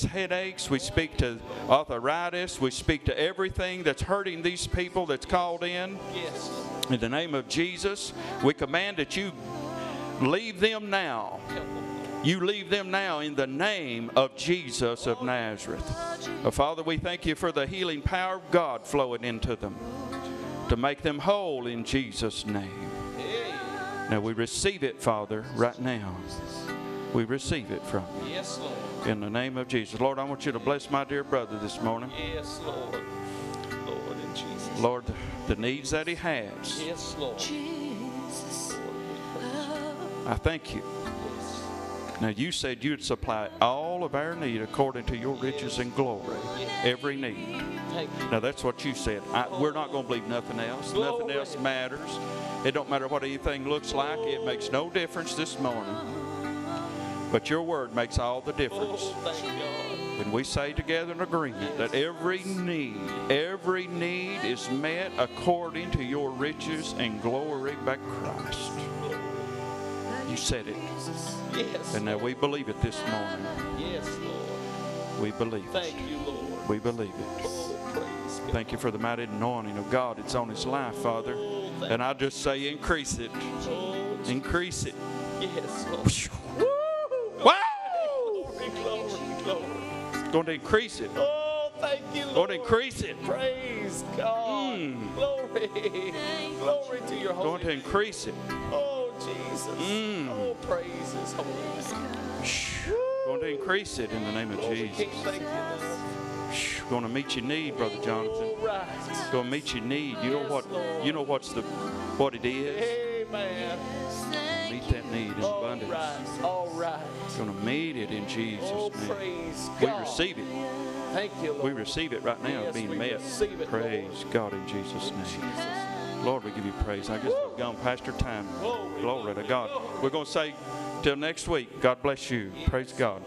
fix headaches. We speak to arthritis. We speak to everything that's hurting these people that's called in. Yes. In the name of Jesus, we command that you leave them now. You leave them now in the name of Jesus of Nazareth. Uh, Father, we thank you for the healing power of God flowing into them to make them whole in Jesus' name. Now we receive it, Father, right now. We receive it from you Yes, Lord. in the name of Jesus. Lord, I want you to bless my dear brother this morning. Yes, Lord. Lord in Jesus. Lord, the needs that he has, Yes, Lord. Jesus. Lord, we praise I thank you. you. Now you said you'd supply all of our need according to your riches and glory. Every need. Now that's what you said. I, we're not going to believe nothing else. Nothing else matters. It don't matter what anything looks like. It makes no difference this morning. But your word makes all the difference. Oh, thank God. When we say together in agreement that every need, every need is met according to your riches and glory by Christ. You said it. Yes. And now we believe it this morning. Yes, Lord. We believe it. Thank you, Lord. We believe it. Oh. Thank you for the mighty anointing of God It's on his life, Father. Oh, And I just say increase it. Oh, Increase it. yes, Lord. Wow! Glory, glory, glory. Going to increase it. Oh, thank you, Going Lord. to increase it. Praise God. Mm. Glory. Glory to your holy Going to increase it. Oh, Jesus. Mm. Oh, praise his holy. Going to increase it in the name of we Jesus. thank you enough. Going to meet your need, Brother Jonathan. Right. Going to meet your need. You know what? Lord. You know what's the what it is. Amen. Meet that need in All abundance. right. All right. Going to meet it in Jesus' Oh, name. praise We God. receive it. Thank you, Lord. We receive it right now, Yes, being we met. receive it, Praise God in Jesus' name. Jesus. Lord, we give you praise. I guess we've gone past our time. Glory, Glory to God. glory. We're going to say till next week. God bless you. Praise God.